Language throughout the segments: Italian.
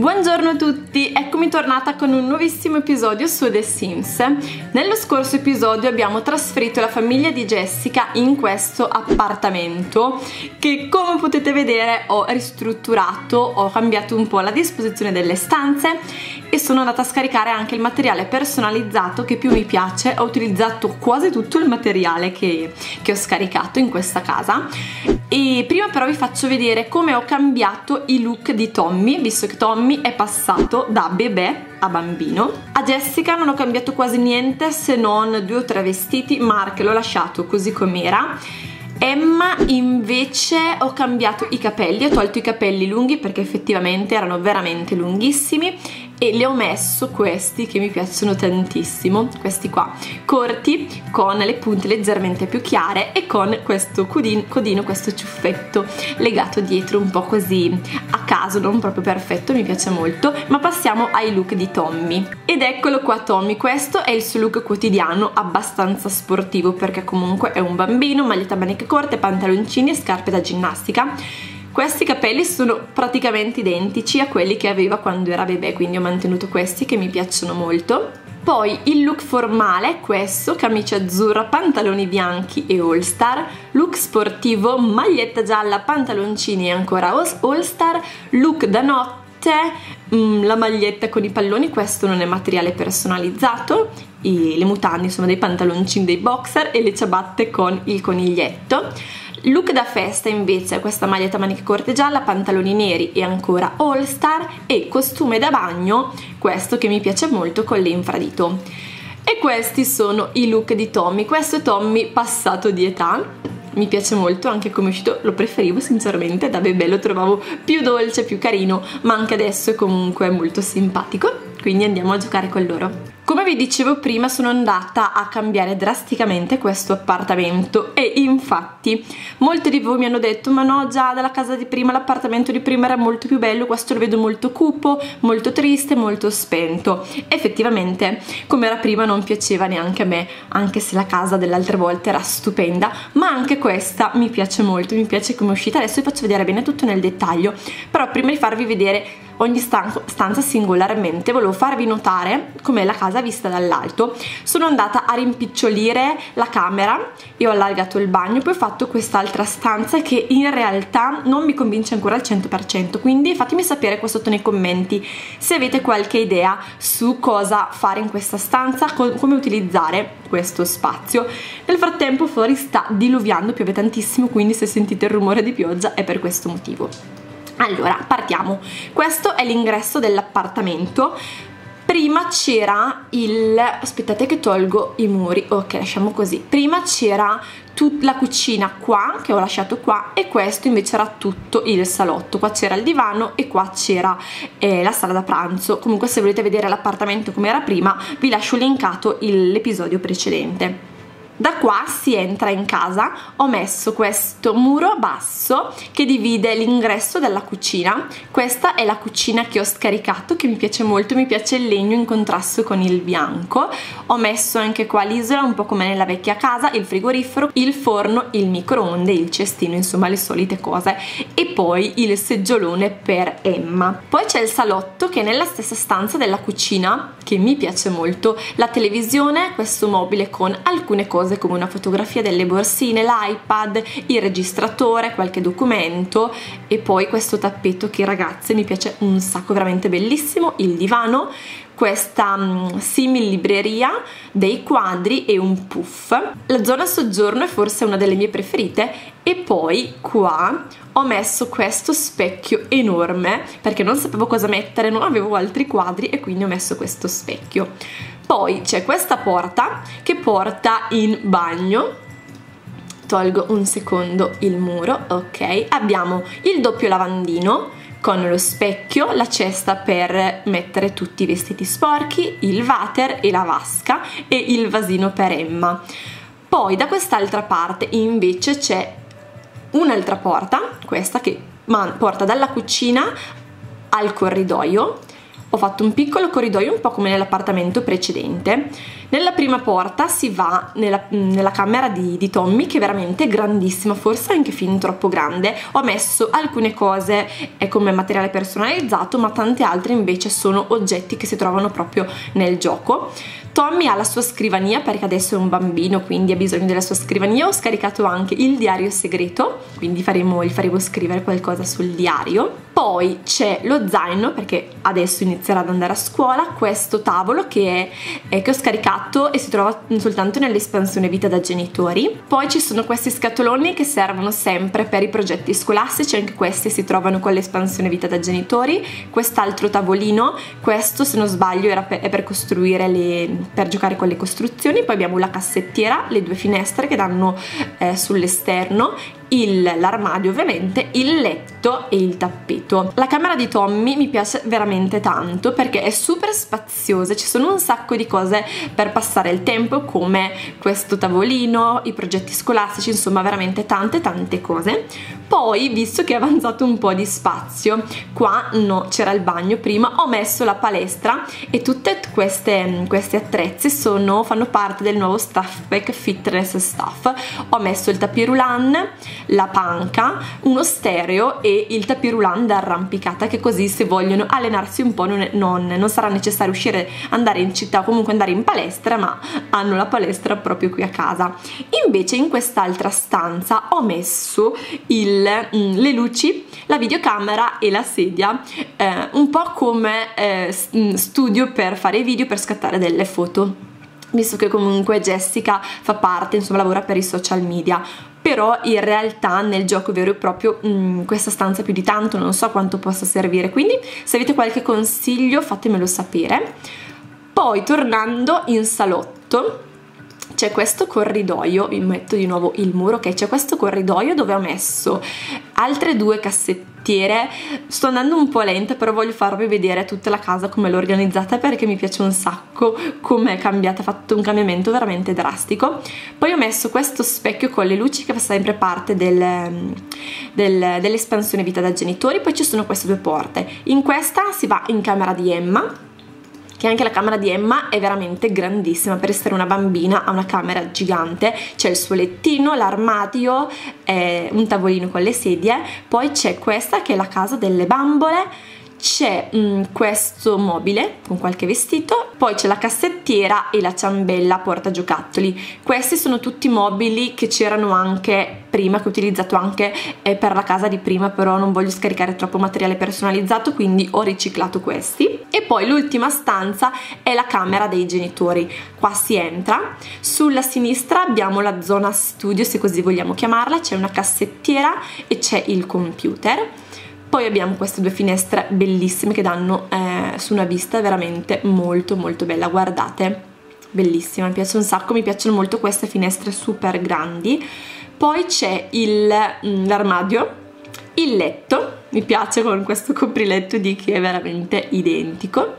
Buongiorno a tutti, eccomi tornata con un nuovissimo episodio su The Sims. Nello scorso episodio abbiamo trasferito la famiglia di Jessica in questo appartamento che come potete vedere ho ristrutturato, ho cambiato un po' la disposizione delle stanze e sono andata a scaricare anche il materiale personalizzato che più mi piace, ho utilizzato quasi tutto il materiale che, che ho scaricato in questa casa e prima però vi faccio vedere come ho cambiato i look di Tommy, visto che Tommy è passato da bebè a bambino. A Jessica non ho cambiato quasi niente se non due o tre vestiti, Mark l'ho lasciato così com'era. Emma invece ho cambiato i capelli, ho tolto i capelli lunghi perché effettivamente erano veramente lunghissimi e le ho messo questi che mi piacciono tantissimo, questi qua, corti con le punte leggermente più chiare e con questo codino, codino questo ciuffetto legato dietro un po' così a caso, non proprio perfetto, mi piace molto, ma passiamo ai look di Tommy. Ed eccolo qua Tommy, questo è il suo look quotidiano abbastanza sportivo perché comunque è un bambino, maglietta maniche corte, pantaloncini e scarpe da ginnastica questi capelli sono praticamente identici a quelli che aveva quando era bebè, quindi ho mantenuto questi che mi piacciono molto. Poi il look formale è questo, camicia azzurra, pantaloni bianchi e all star, look sportivo, maglietta gialla, pantaloncini e ancora all star, look da notte, mm, la maglietta con i palloni, questo non è materiale personalizzato, le mutande, insomma dei pantaloncini dei boxer e le ciabatte con il coniglietto Look da festa invece questa maglietta maniche corte gialla, pantaloni neri e ancora all star e costume da bagno, questo che mi piace molto con l'infradito. E questi sono i look di Tommy, questo è Tommy passato di età, mi piace molto anche come è uscito, lo preferivo sinceramente, da bebè lo trovavo più dolce, più carino, ma anche adesso è comunque molto simpatico, quindi andiamo a giocare con loro. Come vi dicevo prima sono andata a cambiare drasticamente questo appartamento e infatti molti di voi mi hanno detto ma no già dalla casa di prima l'appartamento di prima era molto più bello questo lo vedo molto cupo, molto triste, molto spento. Effettivamente come era prima non piaceva neanche a me anche se la casa delle altre volte era stupenda ma anche questa mi piace molto, mi piace come è uscita. Adesso vi faccio vedere bene tutto nel dettaglio però prima di farvi vedere ogni stanza singolarmente volevo farvi notare com'è la casa vista dall'alto sono andata a rimpicciolire la camera e ho allargato il bagno poi ho fatto quest'altra stanza che in realtà non mi convince ancora al 100% quindi fatemi sapere qua sotto nei commenti se avete qualche idea su cosa fare in questa stanza come utilizzare questo spazio nel frattempo fuori sta diluviando piove tantissimo quindi se sentite il rumore di pioggia è per questo motivo allora, partiamo. Questo è l'ingresso dell'appartamento. Prima c'era il... aspettate che tolgo i muri, ok lasciamo così. Prima c'era la cucina qua, che ho lasciato qua, e questo invece era tutto il salotto. Qua c'era il divano e qua c'era eh, la sala da pranzo. Comunque se volete vedere l'appartamento come era prima, vi lascio linkato l'episodio precedente da qua si entra in casa ho messo questo muro basso che divide l'ingresso dalla cucina. Questa è la cucina che ho scaricato che mi piace molto mi piace il legno in contrasto con il bianco. Ho messo anche qua l'isola un po' come nella vecchia casa il frigorifero il forno il microonde il cestino insomma le solite cose. E poi il seggiolone per Emma. Poi c'è il salotto che è nella stessa stanza della cucina che mi piace molto. La televisione questo mobile con alcune cose cose come una fotografia delle borsine, l'iPad, il registratore, qualche documento e poi questo tappeto che ragazze mi piace un sacco, veramente bellissimo, il divano, questa um, simil libreria, dei quadri e un puff. La zona soggiorno è forse una delle mie preferite e poi qua ho messo questo specchio enorme perché non sapevo cosa mettere, non avevo altri quadri e quindi ho messo questo specchio poi c'è questa porta che porta in bagno. Tolgo un secondo il muro ok. Abbiamo il doppio lavandino con lo specchio, la cesta per mettere tutti i vestiti sporchi, il water e la vasca e il vasino per Emma. Poi da quest'altra parte invece c'è un'altra porta, questa che porta dalla cucina al corridoio ho fatto un piccolo corridoio un po' come nell'appartamento precedente. Nella prima porta si va nella, nella camera di, di, Tommy che è veramente grandissima forse anche fin troppo grande. Ho messo alcune cose come materiale personalizzato ma tante altre invece sono oggetti che si trovano proprio nel gioco. Tommy ha la sua scrivania perché adesso è un bambino quindi ha bisogno della sua scrivania. Ho scaricato anche il diario segreto quindi faremo, gli faremo scrivere qualcosa sul diario poi c'è lo zaino perché adesso inizierà ad andare a scuola questo tavolo che, è, è, che ho scaricato e si trova soltanto nell'espansione vita da genitori. Poi ci sono questi scatoloni che servono sempre per i progetti scolastici anche questi si trovano con l'espansione vita da genitori. Quest'altro tavolino questo se non sbaglio era per, è per costruire le per giocare con le costruzioni. Poi abbiamo la cassettiera le due finestre che danno eh, sull'esterno l'armadio ovviamente, il letto e il tappeto. La camera di Tommy mi piace veramente tanto perché è super spaziosa, ci sono un sacco di cose per passare il tempo come questo tavolino, i progetti scolastici, insomma veramente tante tante cose. Poi, visto che è avanzato un po' di spazio, qua no, c'era il bagno prima, ho messo la palestra e tutte queste, questi attrezzi sono, fanno parte del nuovo Staff Pack Fitness Staff. Ho messo il tapirulan, la panca, uno stereo e il tapirulan da arrampicata che così se vogliono allenarsi un po' non, non, non sarà necessario uscire, andare in città o comunque andare in palestra ma hanno la palestra proprio qui a casa. Invece in quest'altra stanza ho messo il, mm, le luci, la videocamera e la sedia, eh, un po' come eh, mm, studio per fare video, per scattare delle foto visto che comunque Jessica fa parte, insomma lavora per i social media però in realtà nel gioco vero e proprio mh, mm, questa stanza più di tanto non so quanto possa servire. Quindi se avete qualche consiglio fatemelo sapere. Poi tornando in salotto c'è questo corridoio, vi metto di nuovo il muro, ok, c'è questo corridoio dove ho messo altre due cassettiere, sto andando un po' lenta però voglio farvi vedere tutta la casa come l'ho organizzata perché mi piace un sacco come è cambiata, ha fatto un cambiamento veramente drastico. Poi ho messo questo specchio con le luci che fa sempre parte del, del, dell'espansione vita da genitori, poi ci sono queste due porte, in questa si va in camera di Emma che anche la camera di Emma è veramente grandissima per essere una bambina ha una camera gigante. C'è il suo lettino, l'armadio un tavolino con le sedie poi c'è questa che è la casa delle bambole c'è mm, questo mobile con qualche vestito, poi c'è la cassettiera e la ciambella porta giocattoli. Questi sono tutti mobili che c'erano anche prima, che ho utilizzato anche eh, per la casa di prima, però non voglio scaricare troppo materiale personalizzato, quindi ho riciclato questi. E poi l'ultima stanza è la camera dei genitori. Qua si entra, sulla sinistra abbiamo la zona studio, se così vogliamo chiamarla, c'è una cassettiera e c'è il computer poi abbiamo queste due finestre bellissime che danno eh, su una vista veramente molto molto bella. Guardate bellissima mi piace un sacco mi piacciono molto queste finestre super grandi. Poi c'è mm, l'armadio il letto mi piace con questo copriletto di che è veramente identico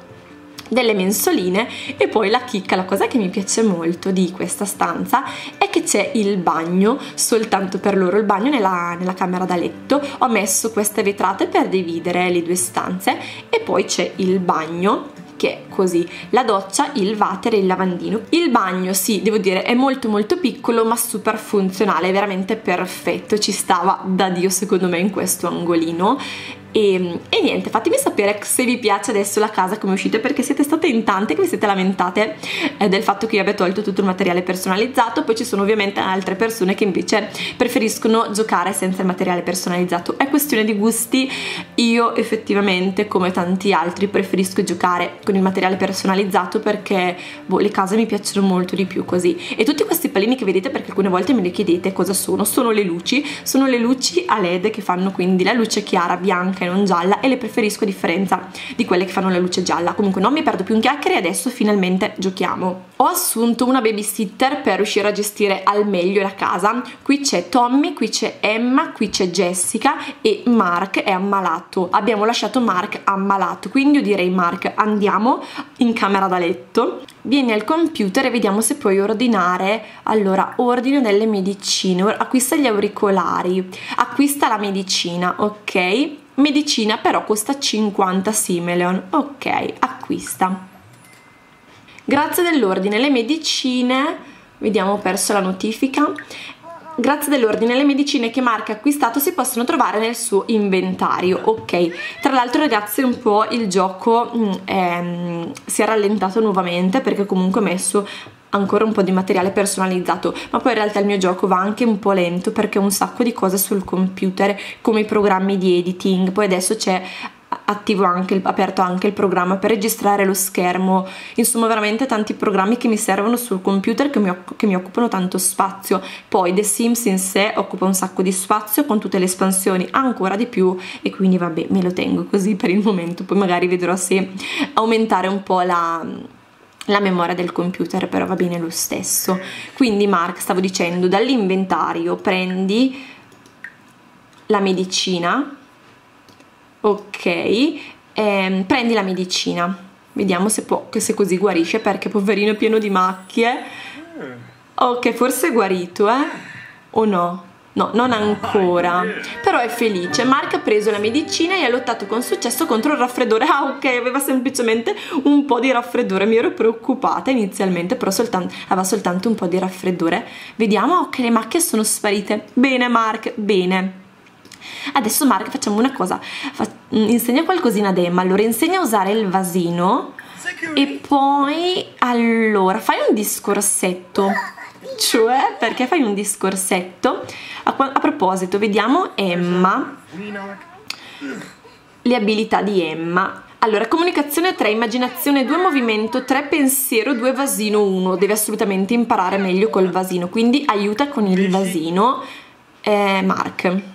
delle mensoline e poi la chicca, la cosa che mi piace molto di questa stanza è che c'è il bagno soltanto per loro, il bagno nella, nella camera da letto, ho messo queste vetrate per dividere le due stanze e poi c'è il bagno che così. La doccia, il water e il lavandino. Il bagno sì devo dire è molto molto piccolo ma super funzionale veramente perfetto ci stava da dio secondo me in questo angolino. E, e, niente, fatemi sapere se vi piace adesso la casa come uscite perché siete state in tante che vi siete lamentate eh, del fatto che io abbia tolto tutto il materiale personalizzato, poi ci sono ovviamente altre persone che invece preferiscono giocare senza il materiale personalizzato. È questione di gusti, io effettivamente come tanti altri preferisco giocare con il materiale personalizzato perché boh, le case mi piacciono molto di più così. E tutti questi pallini che vedete perché alcune volte me le chiedete cosa sono, sono le luci, sono le luci a led che fanno quindi la luce chiara, bianca e non gialla e le preferisco a differenza di quelle che fanno la luce gialla. Comunque non mi perdo più in chiacchiere e adesso finalmente giochiamo. Ho assunto una babysitter per riuscire a gestire al meglio la casa. Qui c'è Tommy, qui c'è Emma, qui c'è Jessica e Mark è ammalato. Abbiamo lasciato Mark ammalato quindi io direi Mark andiamo in camera da letto. Vieni al computer e vediamo se puoi ordinare allora ordine delle medicine. Acquista gli auricolari. Acquista la medicina ok? Medicina però costa 50 Simeleon. Ok acquista. Grazie dell'ordine. Le medicine vediamo ho perso la notifica grazie dell'ordine le medicine che Mark ha acquistato si possono trovare nel suo inventario ok? Tra l'altro ragazzi un po' il gioco mm, ehm, si è rallentato nuovamente perché comunque ho messo ancora un po' di materiale personalizzato ma poi in realtà il mio gioco va anche un po' lento perché ho un sacco di cose sul computer come i programmi di editing. Poi adesso c'è attivo anche, aperto anche il programma per registrare lo schermo. Insomma veramente tanti programmi che mi servono sul computer che mi, che mi occupano tanto spazio. Poi The Sims in sé occupa un sacco di spazio con tutte le espansioni ancora di più e quindi vabbè me lo tengo così per il momento. Poi magari vedrò se aumentare un po' la la memoria del computer però va bene lo stesso. Quindi Mark stavo dicendo dall'inventario prendi la medicina ok ehm, prendi la medicina vediamo se, può, se così guarisce perché poverino è pieno di macchie ok forse è guarito eh o no No, non ancora, però è felice. Mark ha preso la medicina e ha lottato con successo contro il raffreddore. Ah, ok, aveva semplicemente un po' di raffreddore. Mi ero preoccupata inizialmente, però soltanto, aveva soltanto un po' di raffreddore. Vediamo, ok, le macchie sono sparite. Bene, Mark, bene. Adesso Mark facciamo una cosa, Fa insegna qualcosina ad Emma, allora insegna a usare il vasino e poi allora fai un discorsetto, cioè perché fai un discorsetto? A, a proposito, vediamo Emma, le abilità di Emma. Allora, comunicazione 3, immaginazione 2, movimento 3, pensiero 2, vasino 1. Deve assolutamente imparare meglio col vasino, quindi aiuta con il vasino eh, Mark.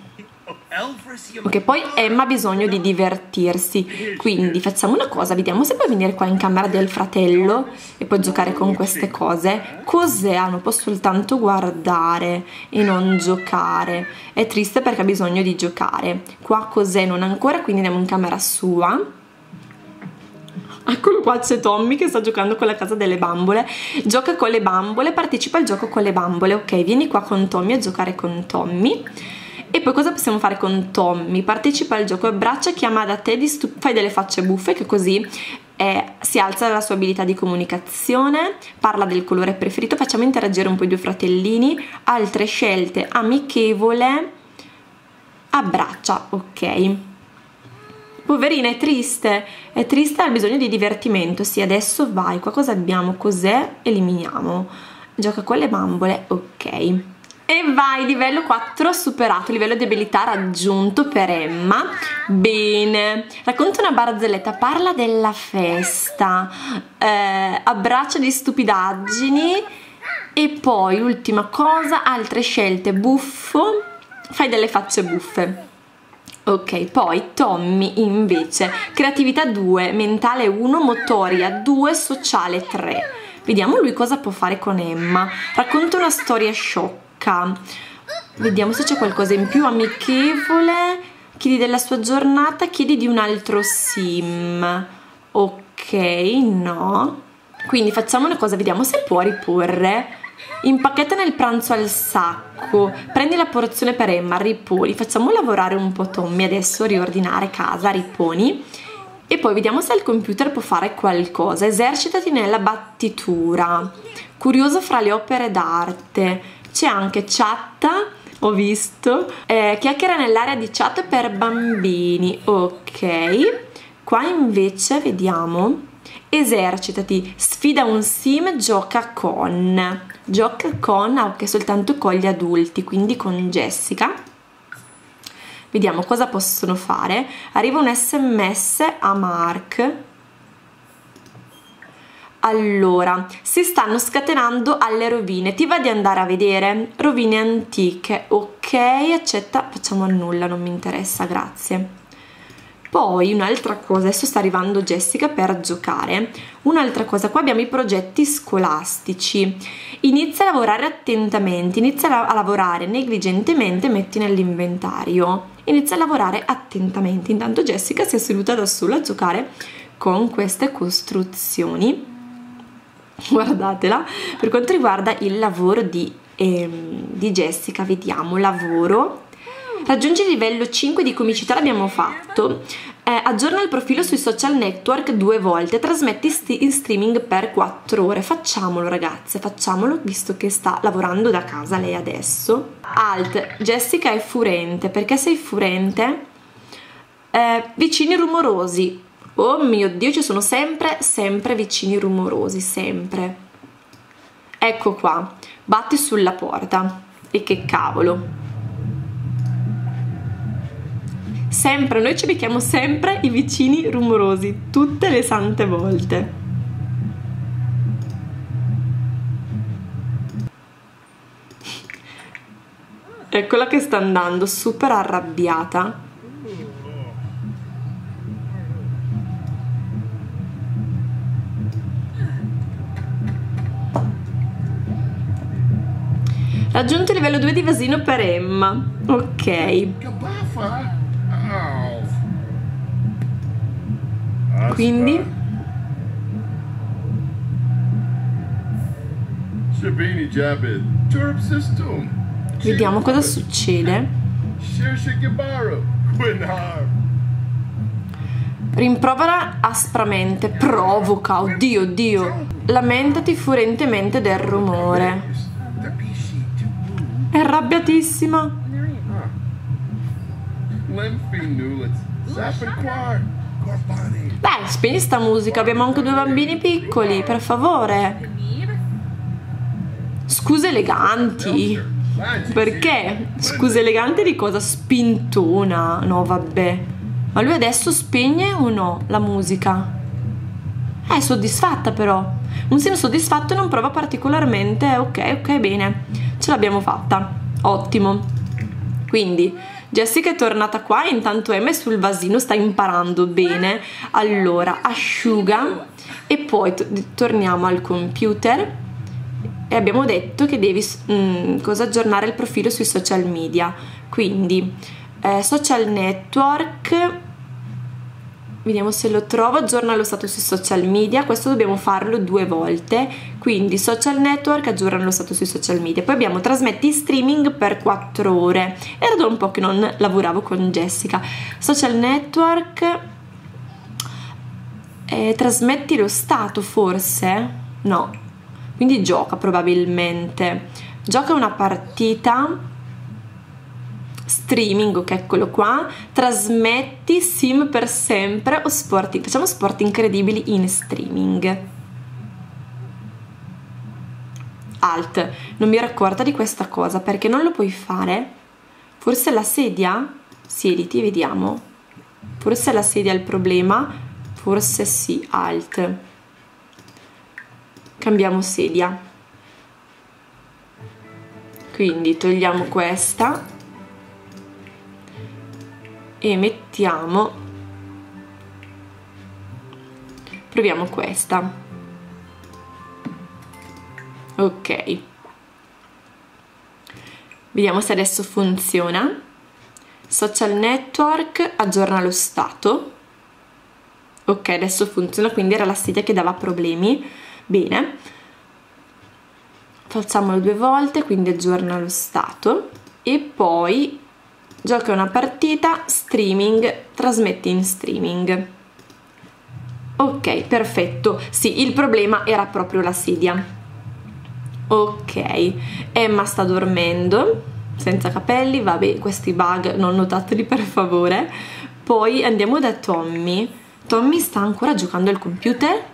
Ok, poi Emma ha bisogno di divertirsi, quindi facciamo una cosa, vediamo se puoi venire qua in camera del fratello e puoi giocare con queste cose. Cos'è? Ah, non può soltanto guardare e non giocare. È triste perché ha bisogno di giocare. Qua cos'è? Non ancora, quindi andiamo in camera sua. Eccolo qua c'è Tommy che sta giocando con la casa delle bambole Gioca con le bambole, partecipa al gioco con le bambole Ok, vieni qua con Tommy a giocare con Tommy e poi cosa possiamo fare con Tommy? Partecipa al gioco, abbraccia, chiama da te, fai delle facce buffe che così eh, si alza la sua abilità di comunicazione, parla del colore preferito, facciamo interagire un po' i due fratellini, altre scelte, amichevole, abbraccia, ok. Poverina, è triste, è triste, ha bisogno di divertimento, sì, adesso vai, qua cosa abbiamo, cos'è? Eliminiamo, gioca con le bambole, ok. E vai, livello 4 superato, livello di abilità raggiunto per Emma. Bene, racconta una barzelletta, parla della festa, eh, abbraccia di stupidaggini. E poi l'ultima cosa, altre scelte, buffo, fai delle facce buffe. Ok, poi Tommy invece, creatività 2, mentale 1, motoria 2, sociale 3. Vediamo lui cosa può fare con Emma. Racconta una storia shock K. Vediamo se c'è qualcosa in più. Amichevole. Chiedi della sua giornata. Chiedi di un altro sim. Ok, no. Quindi facciamo una cosa, vediamo se può riporre. Impacchetta nel pranzo al sacco. Prendi la porzione per Emma, riponi. Facciamo lavorare un po' Tommy adesso, riordinare casa, riponi. E poi vediamo se il computer può fare qualcosa. Esercitati nella battitura. Curioso fra le opere d'arte c'è anche chat ho visto eh, chiacchiera nell'area di chat per bambini ok. Qua invece vediamo esercitati sfida un sim gioca con. Gioca con ok soltanto con gli adulti quindi con Jessica. Vediamo cosa possono fare. Arriva un sms a Mark allora, si stanno scatenando alle rovine, ti va di andare a vedere? Rovine antiche, ok, accetta, facciamo nulla, non mi interessa, grazie. Poi un'altra cosa, adesso sta arrivando Jessica per giocare, un'altra cosa, qua abbiamo i progetti scolastici, inizia a lavorare attentamente, inizia a lavorare negligentemente, metti nell'inventario, inizia a lavorare attentamente, intanto Jessica si è seduta da sola a giocare con queste costruzioni guardatela per quanto riguarda il lavoro di, ehm, di Jessica vediamo lavoro Raggiungi il livello 5 di comicità l'abbiamo fatto. Eh, aggiorna il profilo sui social network due volte, trasmetti sti- in streaming per 4 ore. Facciamolo ragazze, facciamolo visto che sta lavorando da casa lei adesso. Alt, Jessica è furente. Perché sei furente? Eh, vicini rumorosi. Oh mio Dio, ci sono sempre, sempre vicini rumorosi, sempre. Ecco qua, batti sulla porta. E che cavolo. Sempre, noi ci becchiamo sempre i vicini rumorosi, tutte le sante volte. Eccola che sta andando, super arrabbiata. Raggiunto il livello 2 di vasino per Emma. Ok. Quindi? Vediamo cosa succede. Rimprovera aspramente, provoca, oddio, oddio. Lamentati furentemente del rumore. È arrabbiatissima. Dai, spegni sta musica, abbiamo anche due bambini piccoli, per favore. Scuse eleganti. Perché? Scuse eleganti di cosa? Spintona. No, vabbè. Ma lui adesso spegne o no la musica? È soddisfatta però. Un seno soddisfatto non prova particolarmente. Ok, ok, bene. Ce l'abbiamo fatta. Ottimo. Quindi Jessica è tornata qua intanto Emma è sul vasino, sta imparando bene. Allora, asciuga e poi torniamo al computer e abbiamo detto che devi mm, cosa aggiornare il profilo sui social media. Quindi, eh, social network vediamo se lo trovo, aggiorna lo stato sui social media, questo dobbiamo farlo due volte, quindi social network aggiorna lo stato sui social media, poi abbiamo trasmetti in streaming per 4 ore, era da un po' che non lavoravo con Jessica, social network, eh, trasmetti lo stato forse? No, quindi gioca probabilmente, gioca una partita streaming, ok, eccolo qua, trasmetti sim per sempre o sport, facciamo sport incredibili in streaming. Alt, non mi ero di questa cosa perché non lo puoi fare? Forse la sedia? Siediti, vediamo. Forse la sedia è il problema, forse sì, alt. Cambiamo sedia. Quindi togliamo questa e mettiamo proviamo questa ok vediamo se adesso funziona social network aggiorna lo stato ok adesso funziona quindi era la sedia che dava problemi bene facciamolo due volte quindi aggiorna lo stato e poi gioca una partita, streaming, trasmetti in streaming. Ok, perfetto. Sì, il problema era proprio la sedia. Ok, Emma sta dormendo, senza capelli, vabbè, questi bug non notateli per favore. Poi andiamo da Tommy. Tommy sta ancora giocando al computer?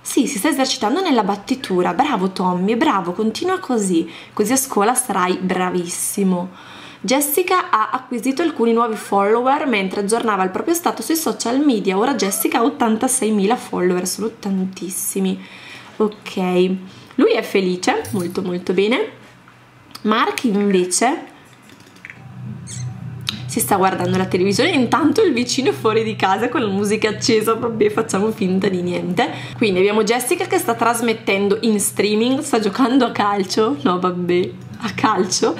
Sì, si sta esercitando nella battitura. Bravo Tommy, bravo, continua così. Così a scuola sarai bravissimo. Jessica ha acquisito alcuni nuovi follower mentre aggiornava il proprio stato sui social media. Ora Jessica ha 86.000 follower, sono tantissimi. Ok, lui è felice, molto molto bene. Mark invece si sta guardando la televisione intanto il vicino è fuori di casa con la musica accesa vabbè facciamo finta di niente. Quindi abbiamo Jessica che sta trasmettendo in streaming sta giocando a calcio. No vabbè a calcio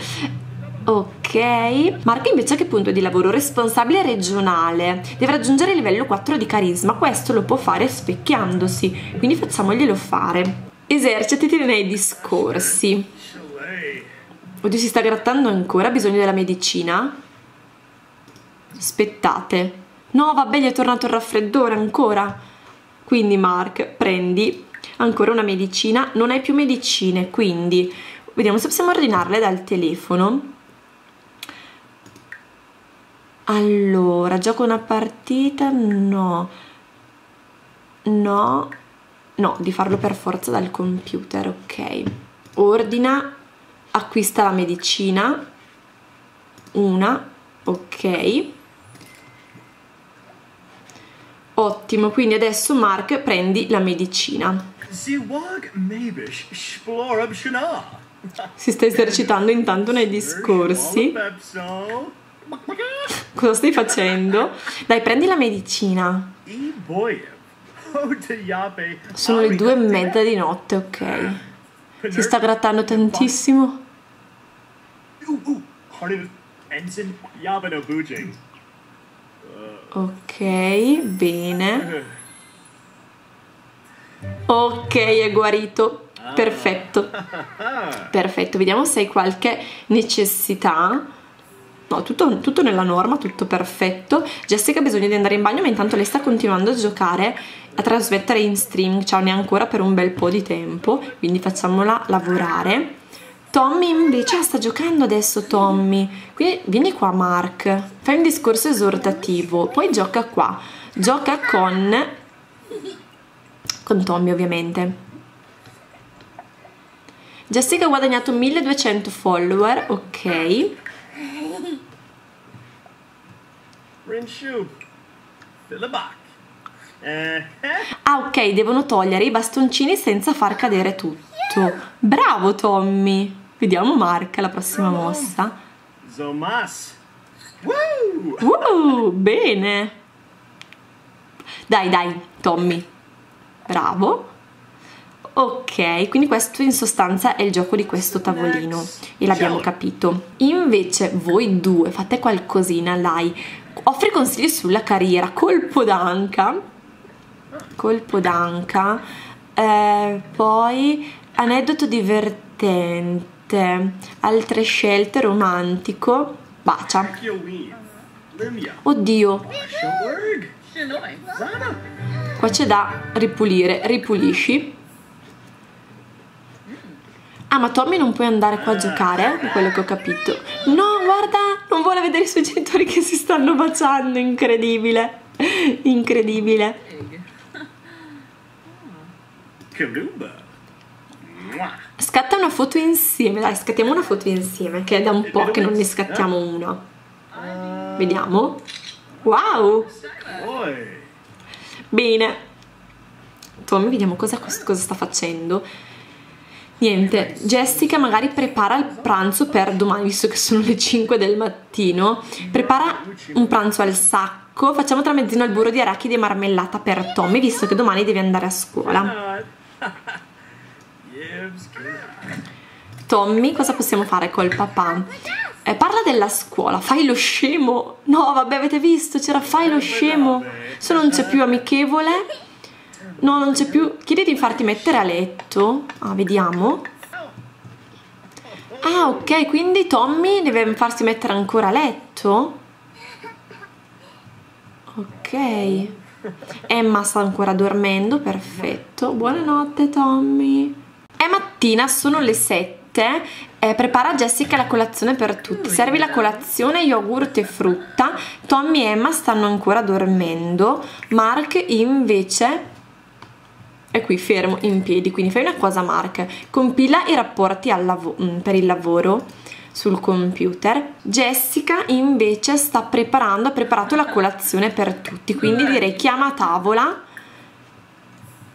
Ok, Marco invece che punto di lavoro? Responsabile regionale, deve raggiungere il livello 4 di carisma, questo lo può fare specchiandosi, quindi facciamoglielo fare. Esercitati nei discorsi. Oddio, si sta grattando ancora, ha bisogno della medicina? Aspettate. No, vabbè, gli è tornato il raffreddore ancora. Quindi Mark, prendi ancora una medicina. Non hai più medicine, quindi vediamo se possiamo ordinarle dal telefono. Allora, gioco una partita? No. No. No, di farlo per forza dal computer, ok. Ordina, acquista la medicina. Una, ok. Ottimo, quindi adesso Mark prendi la medicina. Si sta esercitando intanto nei discorsi. Cosa stai facendo? Dai, prendi la medicina. Sono le due e mezza di notte, ok. Si sta grattando tantissimo. Ok, bene. Ok, è guarito. Perfetto. Perfetto, vediamo se hai qualche necessità. No, tutto, tutto, nella norma, tutto perfetto. Jessica ha bisogno di andare in bagno, ma intanto lei sta continuando a giocare, a trasmettere in stream, cioè ne ancora per un bel po' di tempo, quindi facciamola lavorare. Tommy invece sta giocando adesso Tommy, quindi vieni qua Mark, fai un discorso esortativo, poi gioca qua, gioca con, con Tommy ovviamente. Jessica ha guadagnato 1200 follower, ok. Ah ok, devono togliere i bastoncini senza far cadere tutto. Bravo Tommy! Vediamo Mark la prossima mossa. Zomas! Uh, bene! Dai dai, Tommy. Bravo. Ok, quindi questo in sostanza è il gioco di questo tavolino e l'abbiamo capito. Invece voi due fate qualcosina, dai offre consigli sulla carriera, colpo d'anca, colpo d'anca, eh, poi aneddoto divertente, altre scelte, romantico, bacia. Oddio. Qua c'è da ripulire, ripulisci. Ah, ma Tommy non puoi andare qua a giocare? È quello che ho capito. No, guarda, non vuole vedere i suoi genitori che si stanno baciando. Incredibile. Incredibile. Scatta una foto insieme. Dai, scattiamo una foto insieme, che è da un po' che non ne scattiamo una. Vediamo. Wow. Bene. Tommy, vediamo cosa, cosa sta facendo. Niente, Jessica magari prepara il pranzo per domani, visto che sono le 5 del mattino. Prepara un pranzo al sacco, facciamo tramezzino al burro di arachidi e marmellata per Tommy, visto che domani deve andare a scuola. Tommy, cosa possiamo fare col papà? Eh, parla della scuola, fai lo scemo. No, vabbè, avete visto, c'era fai lo scemo. Se non c'è più amichevole No, non c'è più. Chiedi di farti mettere a letto. Ah, vediamo. Ah, ok, quindi Tommy deve farsi mettere ancora a letto? Ok. Emma sta ancora dormendo, perfetto. Buonanotte, Tommy. È mattina, sono le 7. Eh, prepara Jessica la colazione per tutti. Servi la colazione, yogurt e frutta. Tommy e Emma stanno ancora dormendo. Mark invece è qui fermo in piedi quindi fai una cosa Mark. Compila i rapporti mm, per il lavoro sul computer. Jessica invece sta preparando ha preparato la colazione per tutti quindi direi chiama a tavola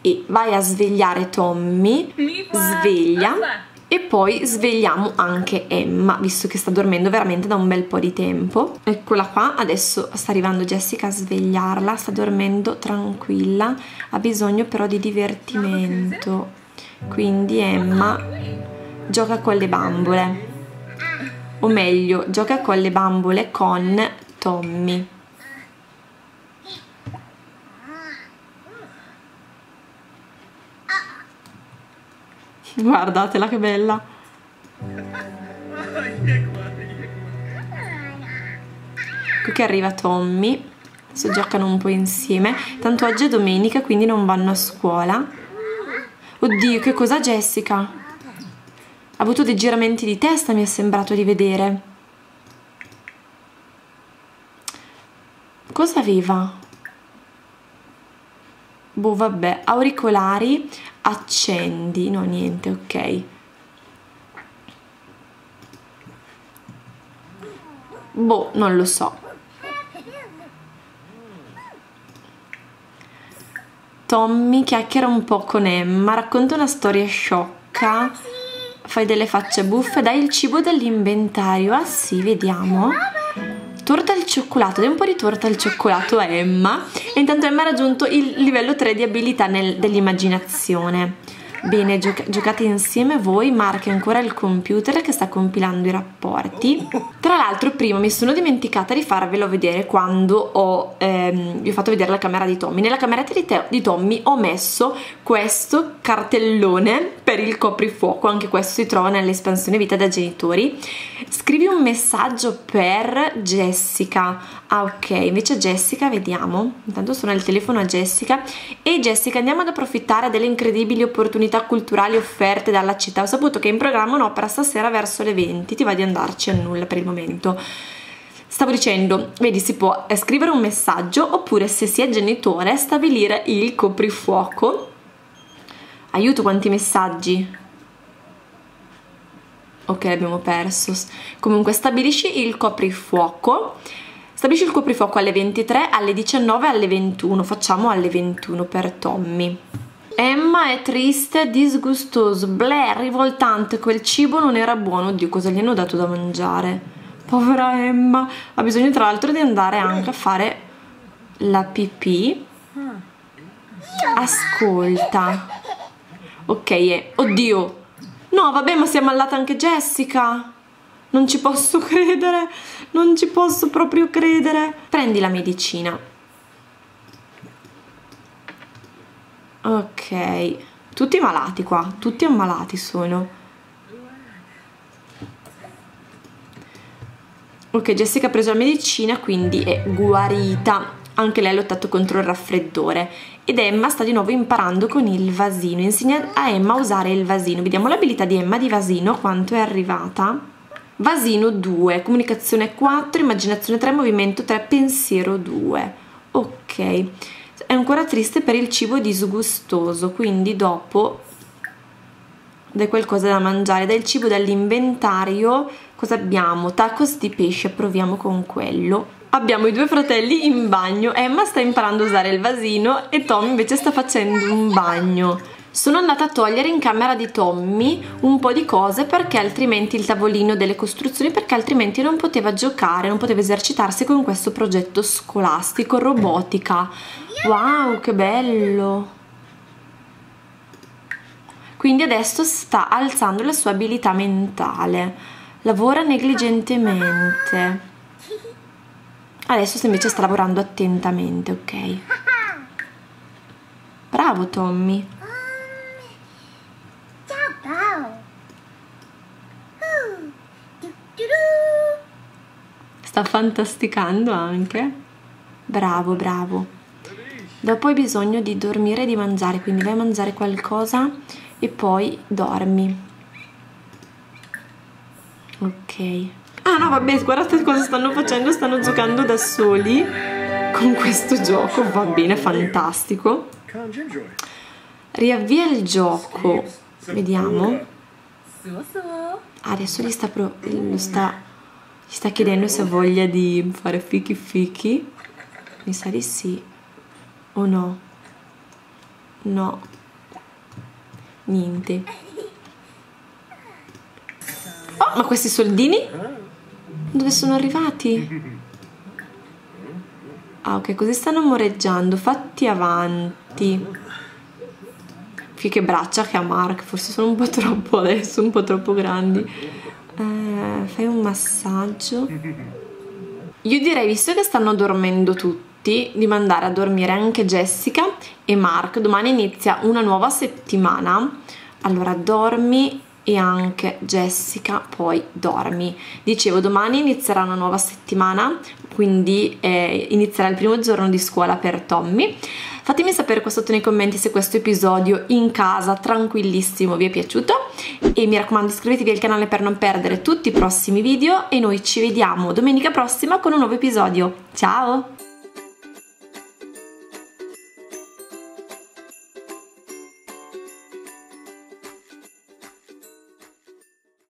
e vai a svegliare Tommy. Sveglia e poi svegliamo anche Emma visto che sta dormendo veramente da un bel po' di tempo. Eccola qua adesso sta arrivando Jessica a svegliarla sta dormendo tranquilla ha bisogno però di divertimento. Quindi Emma gioca con le bambole. O meglio gioca con le bambole con Tommy Guardatela che bella. Qui che arriva Tommy. Adesso giocano un po' insieme. Tanto oggi è domenica, quindi non vanno a scuola. Oddio, che cosa Jessica? Ha avuto dei giramenti di testa, mi è sembrato di vedere. Cosa aveva? Boh, vabbè, auricolari, accendi, no niente, ok. Boh, non lo so. Tommy chiacchiera un po' con Emma, racconta una storia sciocca, fai delle facce buffe, dai il cibo dell'inventario. Ah sì, vediamo. Torta al cioccolato, dai un po' di torta al cioccolato a Emma. E intanto Emma ha raggiunto il livello 3 di abilità dell'immaginazione. Bene, gioc giocate insieme voi, Mark è ancora il computer che sta compilando i rapporti. Tra l'altro prima mi sono dimenticata di farvelo vedere quando ho, ehm, vi ho fatto vedere la camera di Tommy. Nella cameretta di, di Tommy ho messo questo cartellone per il coprifuoco, anche questo si trova nell'espansione vita da genitori. Scrivi un messaggio per Jessica. Ah ok, invece Jessica, vediamo. Intanto sono al telefono a Jessica. E Jessica, andiamo ad approfittare delle incredibili opportunità culturali offerte dalla città. Ho saputo che è in programma un'opera stasera verso le 20, ti va di andarci a nulla per il momento. Stavo dicendo, vedi, si può scrivere un messaggio oppure se si è genitore stabilire il coprifuoco. Aiuto quanti messaggi. Ok, l'abbiamo perso. Comunque stabilisci il coprifuoco. Stabilisci il coprifuoco alle 23, alle 19 alle 21. Facciamo alle 21 per Tommy. Emma è triste, disgustoso, bleh, rivoltante, quel cibo non era buono, oddio cosa gli hanno dato da mangiare. Povera Emma, ha bisogno tra l'altro di andare anche a fare la pipì. Ascolta. Ok, oddio. No, vabbè, ma si è ammallata anche Jessica. Non ci posso credere, non ci posso proprio credere. Prendi la medicina. Ok, tutti malati qua, tutti ammalati sono. Ok, Jessica ha preso la medicina, quindi è guarita. Anche lei ha lottato contro il raffreddore. Ed Emma sta di nuovo imparando con il vasino. Insegna a Emma a usare il vasino. Vediamo l'abilità di Emma di vasino, quanto è arrivata. Vasino 2, comunicazione 4, immaginazione 3, movimento 3, pensiero 2. Ok è ancora triste per il cibo disgustoso, quindi dopo dai qualcosa da mangiare, dai il cibo dall'inventario, cosa abbiamo? Tacos di pesce, proviamo con quello. Abbiamo i due fratelli in bagno, Emma sta imparando a usare il vasino e Tom invece sta facendo un bagno. Sono andata a togliere in camera di Tommy un po' di cose perché altrimenti il tavolino delle costruzioni perché altrimenti non poteva giocare, non poteva esercitarsi con questo progetto scolastico, robotica. Wow, che bello! Quindi adesso sta alzando la sua abilità mentale, lavora negligentemente. Adesso invece sta lavorando attentamente, ok? Bravo Tommy! Sta fantasticando anche. Bravo, bravo. Dopo hai bisogno di dormire e di mangiare, quindi vai a mangiare qualcosa e poi dormi. Ok. Ah no, vabbè, guardate cosa stanno facendo, stanno giocando da soli con questo gioco, va bene, fantastico. Riavvia il gioco. Vediamo. Adesso gli sta, pro- lo sta ci sta chiedendo se ha voglia di fare fichi fichi. Mi sa di sì. O no? No. Niente. Oh, ma questi soldini? Dove sono arrivati? Ah, ok, così stanno moreggiando. Fatti avanti. Che braccia che ha Mark, forse sono un po' troppo adesso, un po' troppo grandi eh, fai un massaggio io direi visto che stanno dormendo tutti di mandare a dormire anche Jessica e Mark domani inizia una nuova settimana allora dormi e anche Jessica poi dormi. Dicevo, domani inizierà una nuova settimana, quindi eh, inizierà il primo giorno di scuola per Tommy. Fatemi sapere qua sotto nei commenti se questo episodio in casa tranquillissimo vi è piaciuto e mi raccomando iscrivetevi al canale per non perdere tutti i prossimi video e noi ci vediamo domenica prossima con un nuovo episodio. Ciao!